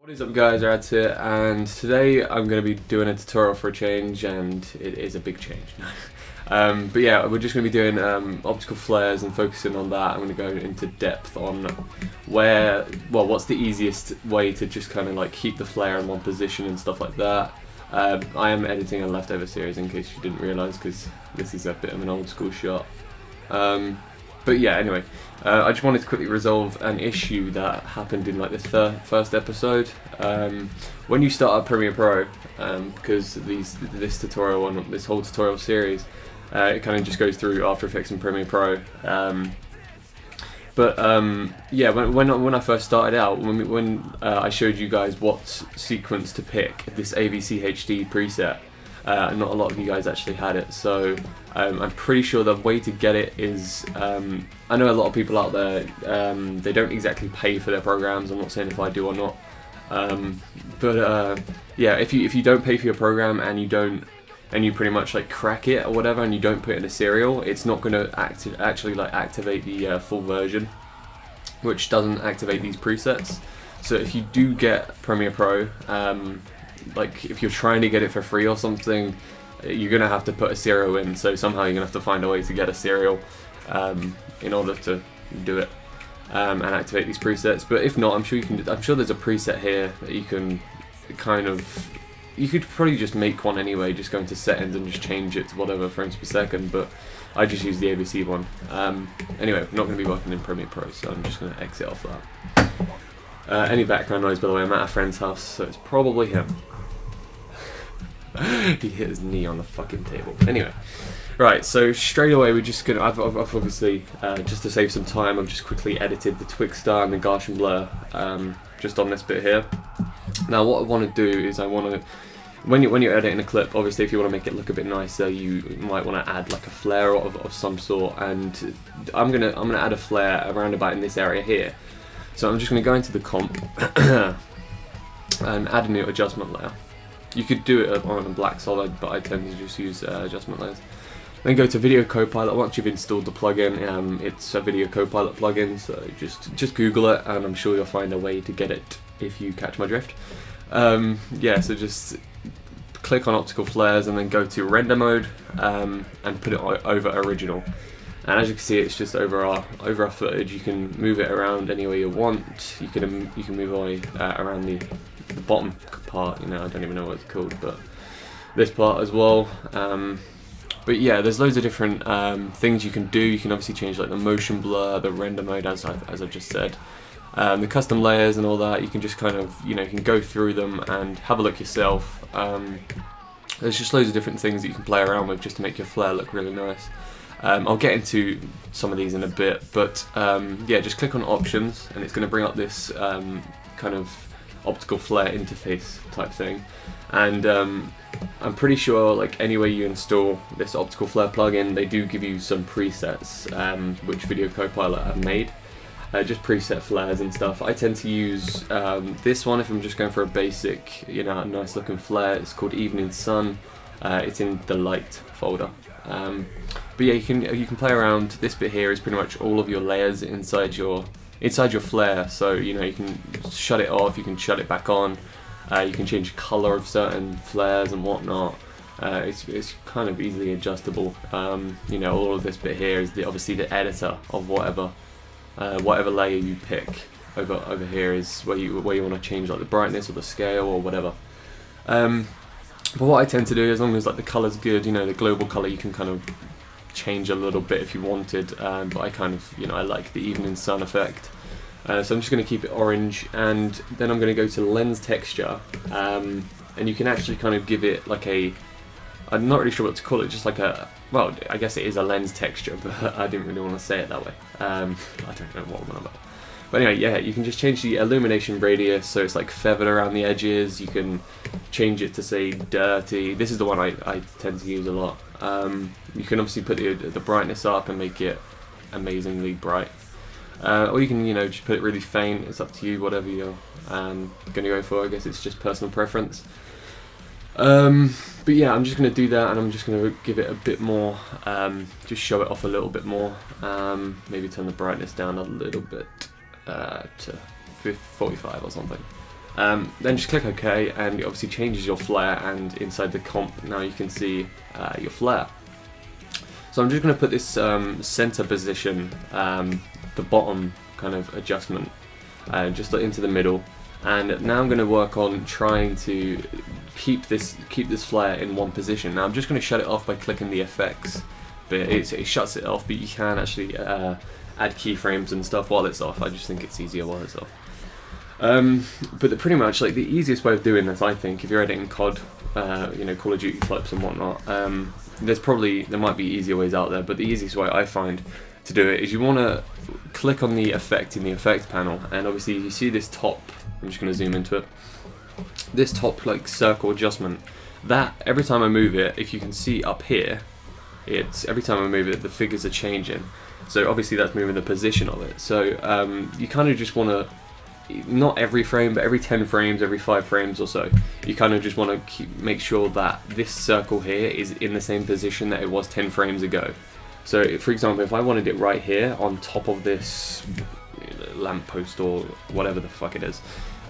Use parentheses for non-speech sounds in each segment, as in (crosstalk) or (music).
What is up guys, Rads here, and today I'm going to be doing a tutorial for a change, and it is a big change. (laughs) um, but yeah, we're just going to be doing um, optical flares and focusing on that. I'm going to go into depth on where, well, what's the easiest way to just kind of like keep the flare in one position and stuff like that. Um, I am editing a leftover series in case you didn't realise, because this is a bit of an old school shot. Um, but yeah, anyway, uh, I just wanted to quickly resolve an issue that happened in like the thir first episode. Um, when you start up Premiere Pro, um, because these this tutorial on this whole tutorial series, uh, it kind of just goes through After Effects and Premiere Pro. Um, but um, yeah, when, when when I first started out, when when uh, I showed you guys what sequence to pick, this AVC HD preset, uh, not a lot of you guys actually had it, so um, I'm pretty sure the way to get it is. Um, I know a lot of people out there um, they don't exactly pay for their programs. I'm not saying if I do or not, um, but uh, yeah, if you if you don't pay for your program and you don't and you pretty much like crack it or whatever, and you don't put in a serial, it's not going to act actually like activate the uh, full version, which doesn't activate these presets. So if you do get Premiere Pro, um, like if you're trying to get it for free or something, you're gonna have to put a serial in. So somehow you're gonna have to find a way to get a serial um, in order to do it um, and activate these presets. But if not, I'm sure you can. I'm sure there's a preset here that you can kind of. You could probably just make one anyway, just go into settings and just change it to whatever frames per second. But I just use the AVC one. Um, anyway, I'm not going to be working in Premiere Pro, so I'm just going to exit off that. Uh, any background noise, by the way, I'm at a friend's house, so it's probably him. (laughs) he hit his knee on the fucking table. Anyway, right. So straight away, we're just gonna. I've, I've obviously uh, just to save some time, I've just quickly edited the Twixtor and the Gaussian blur um, just on this bit here. Now, what I want to do is I want to. When you when you're editing a clip, obviously, if you want to make it look a bit nicer, you might want to add like a flare of, of some sort. And I'm gonna I'm gonna add a flare around about in this area here. So I'm just gonna go into the comp (coughs) and add a new adjustment layer. You could do it on a black solid, but I tend to just use uh, adjustment layers. Then go to Video Copilot. Once you've installed the plugin, um, it's a Video Copilot plugin, so just just Google it, and I'm sure you'll find a way to get it if you catch my drift. Um, yeah, so just click on optical flares and then go to render mode um, and put it over original. And as you can see, it's just over our over our footage. You can move it around any way you want. You can you can move away uh, around the the bottom part, you know, I don't even know what it's called, but this part as well. Um, but yeah, there's loads of different um, things you can do. You can obviously change like the motion blur, the render mode, as I've, as I've just said. Um, the custom layers and all that, you can just kind of, you know, you can go through them and have a look yourself. Um, there's just loads of different things that you can play around with just to make your flare look really nice. Um, I'll get into some of these in a bit, but um, yeah, just click on options and it's going to bring up this um, kind of optical flare interface type thing. And um, I'm pretty sure like anywhere you install this optical flare plugin, they do give you some presets um, which Video Copilot have made. Uh, just preset flares and stuff. I tend to use um, this one if I'm just going for a basic, you know, nice looking flare. It's called Evening Sun. Uh, it's in the light folder. Um, but yeah, you can you can play around. This bit here is pretty much all of your layers inside your inside your flare. So you know you can shut it off, you can shut it back on. Uh, you can change the color of certain flares and whatnot. Uh, it's, it's kind of easily adjustable. Um, you know, all of this bit here is the, obviously the editor of whatever uh, whatever layer you pick. Over over here is where you where you want to change like the brightness or the scale or whatever. Um, but what I tend to do, as long as like the color's good, you know, the global color you can kind of change a little bit if you wanted, um, but I kind of, you know, I like the evening sun effect. Uh, so I'm just going to keep it orange, and then I'm going to go to lens texture, um, and you can actually kind of give it like a, I'm not really sure what to call it, just like a, well, I guess it is a lens texture, (laughs) but I didn't really want to say it that way. Um, I don't know what I'm about. But anyway, yeah, you can just change the illumination radius so it's like feathered around the edges. You can change it to say dirty. This is the one I, I tend to use a lot. Um, you can obviously put the, the brightness up and make it amazingly bright. Uh, or you can, you know, just put it really faint. It's up to you, whatever you're um, going to go for. I guess it's just personal preference. Um, but yeah, I'm just going to do that and I'm just going to give it a bit more, um, just show it off a little bit more. Um, maybe turn the brightness down a little bit uh, to 45 or something. Um, then just click OK and it obviously changes your flare and inside the comp now you can see uh, your flare. So I'm just going to put this um, center position, um, the bottom kind of adjustment, uh, just into the middle. And now I'm going to work on trying to keep this keep this flare in one position. Now I'm just going to shut it off by clicking the effects but It, it shuts it off, but you can actually uh, add keyframes and stuff while it's off. I just think it's easier while it's off. Um, but the, pretty much like the easiest way of doing this, I think, if you're editing COD, uh, you know, Call of Duty clips and whatnot, um, there's probably there might be easier ways out there, but the easiest way I find to do it is you want to click on the effect in the effect panel, and obviously you see this top. I'm just going to zoom into it. This top like circle adjustment. That every time I move it, if you can see up here, it's every time I move it, the figures are changing. So obviously that's moving the position of it. So um, you kind of just want to not every frame, but every 10 frames, every 5 frames or so, you kind of just want to make sure that this circle here is in the same position that it was 10 frames ago. So, for example, if I wanted it right here on top of this lamppost or whatever the fuck it is,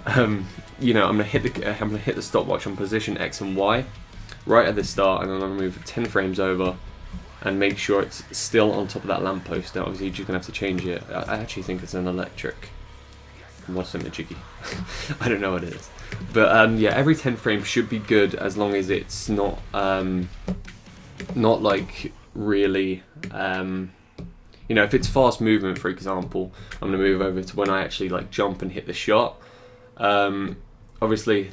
um, you know, I'm gonna hit the I'm gonna hit the stopwatch on position X and Y right at the start, and then I'm gonna move 10 frames over and make sure it's still on top of that lamppost. Now, obviously, you're gonna have to change it. I actually think it's an electric what's in the jiggy? I don't know what it is. But um, yeah, every 10 frames should be good as long as it's not um, not like really um, you know if it's fast movement for example I'm gonna move over to when I actually like jump and hit the shot um, obviously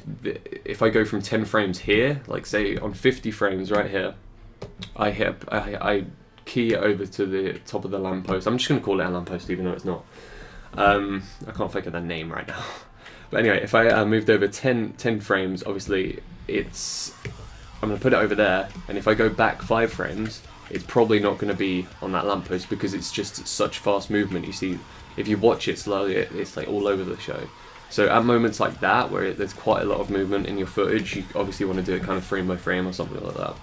if I go from 10 frames here like say on 50 frames right here I hit I, I key over to the top of the lamppost I'm just gonna call it a lamppost even though it's not um, I can't think of the name right now. (laughs) But anyway, if I uh, moved over 10, 10 frames, obviously it's I'm going to put it over there, and if I go back five frames, it's probably not going to be on that lamppost because it's just such fast movement. You see, if you watch it slowly, it's like all over the show. So at moments like that, where there's quite a lot of movement in your footage, you obviously want to do it kind of frame by frame or something like that.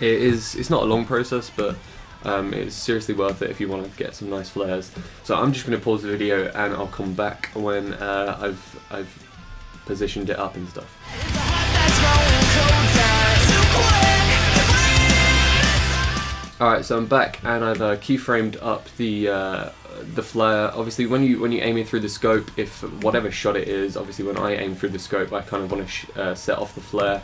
It is, it's not a long process, but um, it's seriously worth it if you want to get some nice flares. So I'm just going to pause the video and I'll come back when uh, I've, I've positioned it up and stuff. Alright, so I'm back and I've uh, keyframed up the uh, the flare. Obviously, when you when you aim it through the scope, if whatever shot it is, obviously when I aim through the scope, I kind of want to uh, set off the flare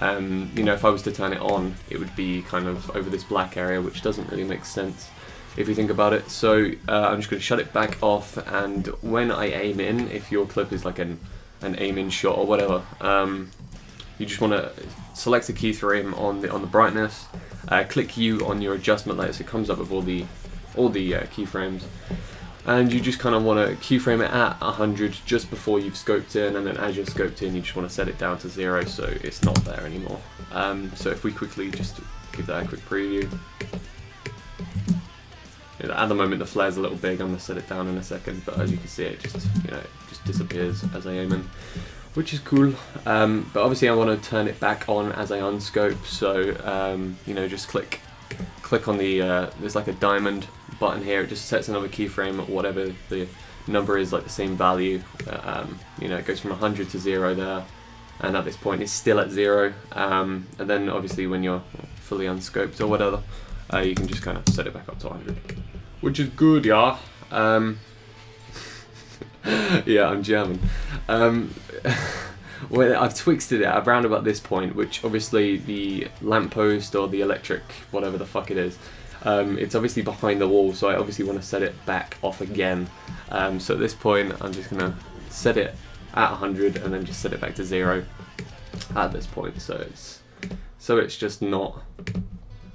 um, you know, if I was to turn it on, it would be kind of over this black area, which doesn't really make sense if you think about it. So uh, I'm just going to shut it back off, and when I aim in, if your clip is like an, an aim-in shot or whatever, um, you just want to select the keyframe on the on the brightness, uh, click U on your adjustment layer, so it comes up with all the all the uh, keyframes and you just kind of want to keyframe it at 100 just before you've scoped in and then as you're scoped in you just want to set it down to zero so it's not there anymore. Um, so if we quickly just give that a quick preview. At the moment the flare's a little big, I'm going to set it down in a second, but as you can see it just, you know, just disappears as I aim in, which is cool. Um, but obviously I want to turn it back on as I unscope, so, um, you know, just click click on the, uh, there's like a diamond button here, it just sets another keyframe at whatever the number is, like the same value. Uh, um, you know, it goes from 100 to 0 there, and at this point it's still at 0. Um, and then obviously when you're fully unscoped or whatever, uh, you can just kind of set it back up to 100. Which is good, yeah. Um, (laughs) yeah, I'm German. Um, (laughs) well, I've twisted it around about this point, which obviously the lamppost or the electric, whatever the fuck it is, um, it's obviously behind the wall, so I obviously want to set it back off again. Um, so at this point, I'm just going to set it at 100 and then just set it back to zero at this point. So it's so it's just not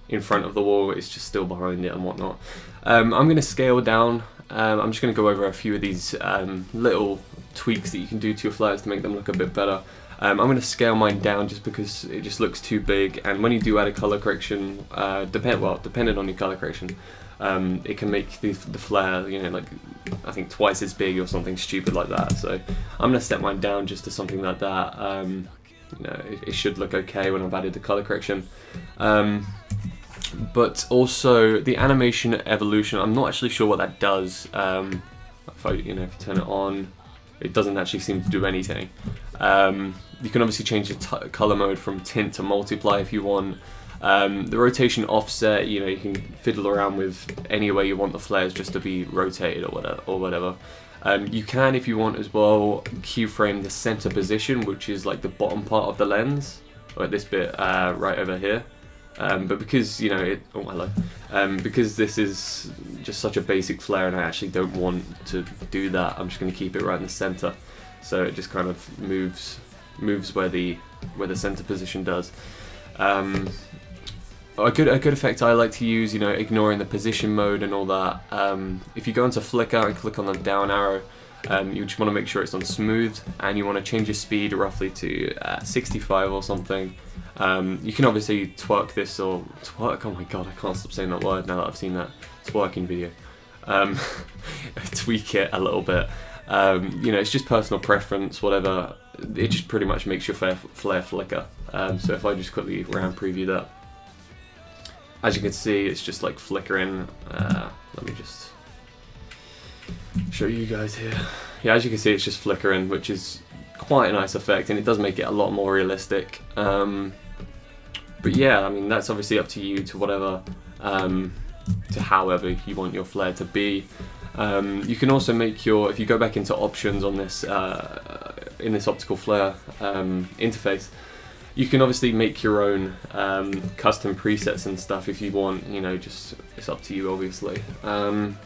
in front of the wall, it's just still behind it and whatnot. Um, I'm going to scale down. Um, I'm just going to go over a few of these um, little tweaks that you can do to your flares to make them look a bit better. Um, I'm going to scale mine down just because it just looks too big and when you do add a color correction, uh, depend well, depending on your color correction, um, it can make the, the flare, you know, like I think twice as big or something stupid like that. So I'm going to set mine down just to something like that. Um, you know, it, it, should look okay when I've added the color correction. Um, but also the animation evolution, I'm not actually sure what that does. Um, if I, you know, if you turn it on, it doesn't actually seem to do anything. Um, you can obviously change the color mode from tint to multiply if you want. Um, the rotation offset, you know, you can fiddle around with any way you want the flares just to be rotated or whatever. Or whatever. Um, you can, if you want as well, keyframe the center position, which is like the bottom part of the lens, or this bit uh, right over here. Um, but because you know it, oh hello, um, because this is just such a basic flare, and I actually don't want to do that. I'm just going to keep it right in the center, so it just kind of moves moves where the where the center position does. Um, a good a good effect I like to use, you know, ignoring the position mode and all that. Um, if you go into Flicker and click on the down arrow, um, you just want to make sure it's on smooth, and you want to change your speed roughly to uh, 65 or something. Um, you can obviously twerk this or twerk. Oh my god, I can't stop saying that word now that I've seen that twerking video. Um, (laughs) tweak it a little bit. Um, you know, it's just personal preference, whatever. It just pretty much makes your flare, flare flicker. Um, so if I just quickly round preview that, as you can see, it's just like flickering. Uh, let me just show you guys here. Yeah, as you can see, it's just flickering, which is quite a nice effect, and it does make it a lot more realistic. Um, but yeah, I mean, that's obviously up to you to whatever, um, to however you want your flare to be. Um, you can also make your, if you go back into options on this, uh, in this optical flare um, interface, you can obviously make your own um, custom presets and stuff if you want, you know, just, it's up to you obviously. Um,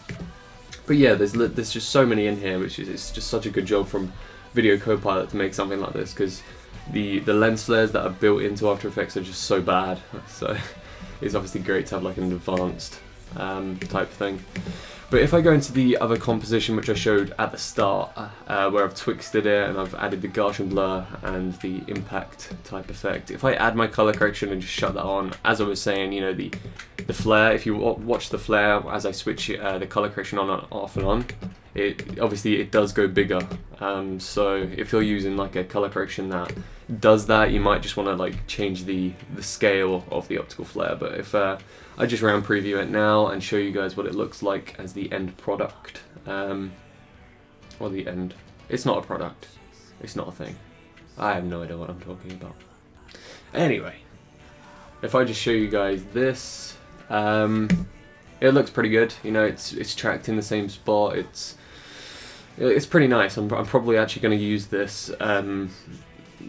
but yeah, there's there's just so many in here, which is it's just such a good job from Video Copilot to make something like this because the the lens flares that are built into After Effects are just so bad. (laughs) So it's obviously great to have like an advanced um, type thing. But if I go into the other composition which I showed at the start, uh, where I've twisted it and I've added the Gaussian blur and the impact type effect, if I add my color correction and just shut that on, as I was saying, you know, the the flare, if you watch the flare as I switch uh, the color correction on and off and on, it obviously it does go bigger. Um, so if you're using like a color correction that does that, you might just want to like change the, the scale of the optical flare. But if uh, I just round preview it now and show you guys what it looks like as the end product. Um, or the end. It's not a product. It's not a thing. I have no idea what I'm talking about. Anyway, if I just show you guys this, um, it looks pretty good. You know, it's it's tracked in the same spot. It's it's pretty nice. I'm, I'm probably actually going to use this um,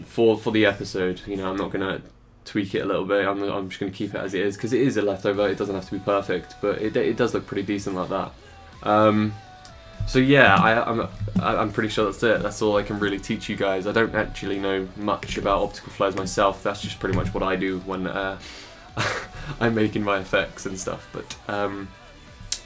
for for the episode. You know, I'm not going to tweak it a little bit. I'm, I'm just going to keep it as it is because it is a leftover. It doesn't have to be perfect, but it, it does look pretty decent like that. Um, so yeah, I, I'm I'm pretty sure that's it. That's all I can really teach you guys. I don't actually know much about optical flares myself. That's just pretty much what I do when uh, (laughs) I'm making my effects and stuff. But um,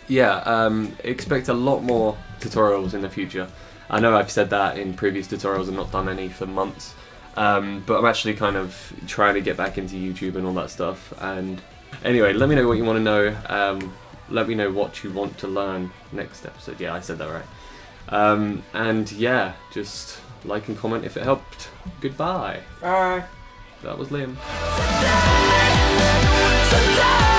yeah, um, expect a lot more tutorials in the future. I know I've said that in previous tutorials and not done any for months. Um, but I'm actually kind of trying to get back into YouTube and all that stuff. And anyway, let me know what you want to know. Um, let me know what you want to learn next episode. Yeah, I said that right. Um, and yeah, just like and comment if it helped. Goodbye. Bye. That was Liam. Today, today.